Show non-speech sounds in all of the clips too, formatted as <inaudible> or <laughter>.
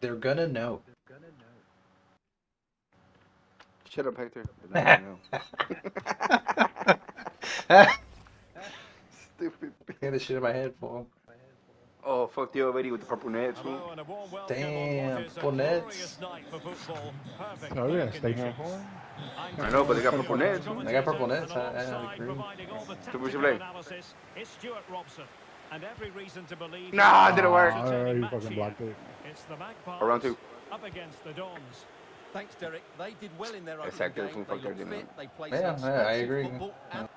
They're gonna know. Shut up, Hector. <laughs> They're not gonna know. <laughs> Stupid. Get the shit in my head for Oh, fuck the already with the purple nets. fool. Hello and a warm welcome on Damn, purple nets. glorious night for football. Perfect Oh, we're gonna stay here I know, but they got purple nets. They got purple nets, I- I agree. providing all the So where's tactical your leg? analysis is Stuart Robson. And every reason to believe Nah, it didn't work. an you fucking blocked it. It's the Magpies Around two. up against the Dons. Thanks, Derek. They did well in their opening Exactly, game. They looked fit. They played Yeah, yeah, I agree. football and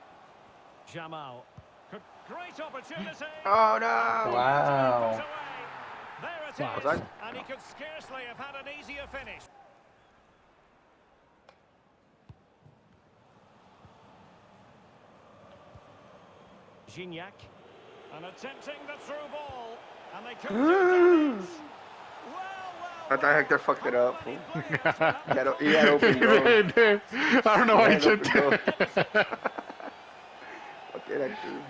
Jamal. Great opportunity. Oh, no. Wow. There it Wow. is. That? And he could scarcely have had an easier finish. Gignac. And attempting the through ball. And they come to damage. Well, well, I thought Hector fucked it up. How many fool. players will have He had, he had open <laughs> goal. Dude, I don't know why He you had took open goal. <laughs> that. Fuck it, Hector.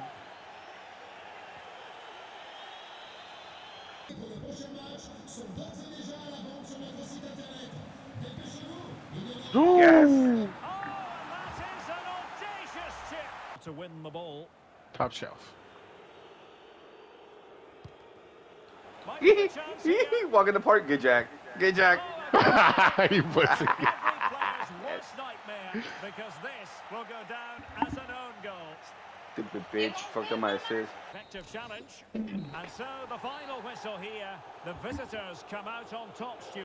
Yes. Oh, that is an audacious chip to win the ball. Top shelf. <laughs> Walk in the park, good Jack. Good Jack. <laughs> you pussy. Every player's worst nightmare because this will go down as an own goal. Stupid bitch. Fucked up my assist. Effective challenge. And so the final whistle here. The visitors come out on top, Stu.